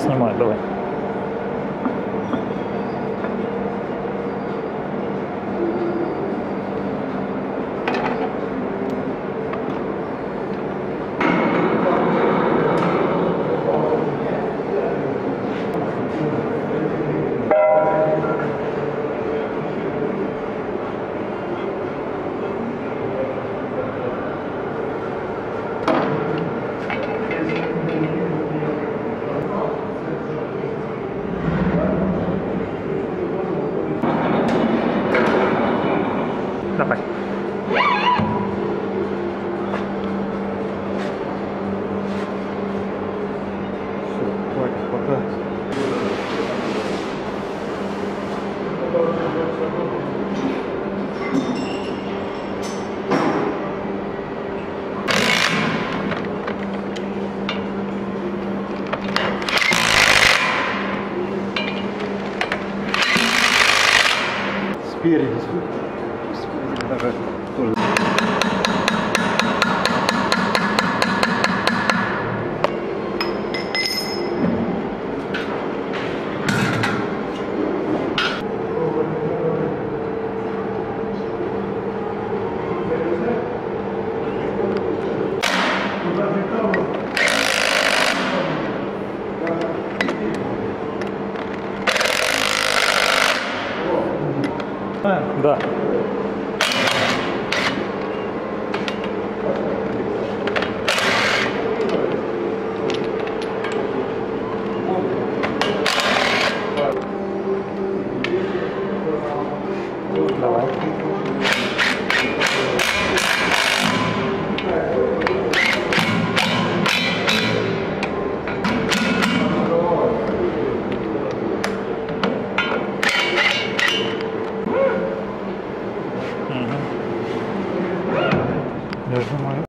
Снимаю, давай. Давай. Все, хватит пока. Спереди. Даже тоже. Да. pra lá. Uhum. Mesmo né?